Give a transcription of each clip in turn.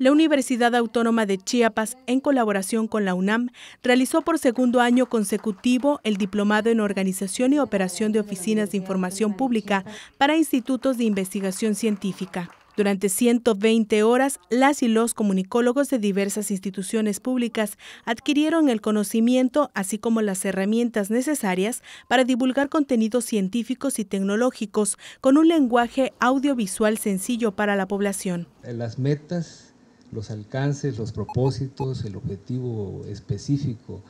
La Universidad Autónoma de Chiapas, en colaboración con la UNAM, realizó por segundo año consecutivo el Diplomado en Organización y Operación de Oficinas de Información Pública para Institutos de Investigación Científica. Durante 120 horas, las y los comunicólogos de diversas instituciones públicas adquirieron el conocimiento, así como las herramientas necesarias para divulgar contenidos científicos y tecnológicos con un lenguaje audiovisual sencillo para la población. Las metas, los alcances, los propósitos, el objetivo específico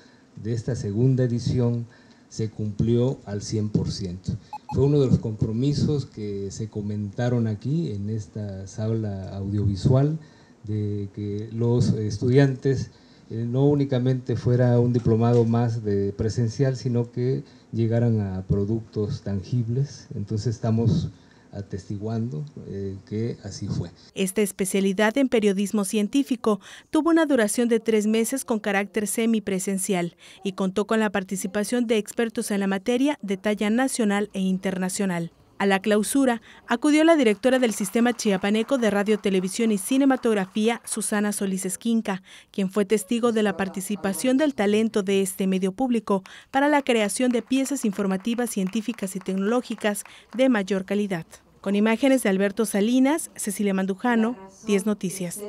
de esta segunda edición se cumplió al 100%. Fue uno de los compromisos que se comentaron aquí en esta sala audiovisual, de que los estudiantes eh, no únicamente fuera un diplomado más de presencial, sino que llegaran a productos tangibles. Entonces estamos atestiguando eh, que así fue. Esta especialidad en periodismo científico tuvo una duración de tres meses con carácter semipresencial y contó con la participación de expertos en la materia de talla nacional e internacional. A la clausura acudió la directora del Sistema Chiapaneco de Radio, Televisión y Cinematografía, Susana Solís Esquinca, quien fue testigo de la participación del talento de este medio público para la creación de piezas informativas científicas y tecnológicas de mayor calidad. Con imágenes de Alberto Salinas, Cecilia Mandujano, 10 Noticias.